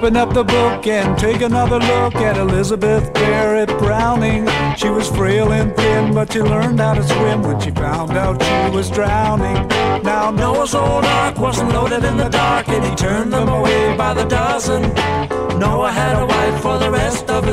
Open up the book and take another look at Elizabeth Barrett Browning. She was frail and thin, but she learned how to swim when she found out she was drowning. Now Noah's old ark wasn't loaded in the dark, and he turned them away by the dozen. Noah had a wife for the rest of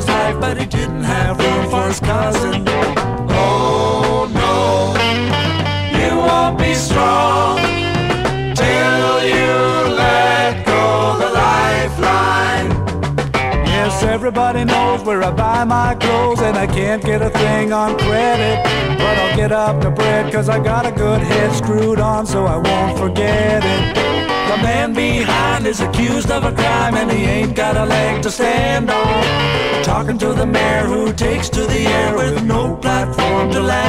Yes, everybody knows where I buy my clothes, and I can't get a thing on credit. But I'll get up the bread, cause I got a good head screwed on, so I won't forget it. The man behind is accused of a crime and he ain't got a leg to stand on. Talking to the mayor who takes to the air with no platform to land.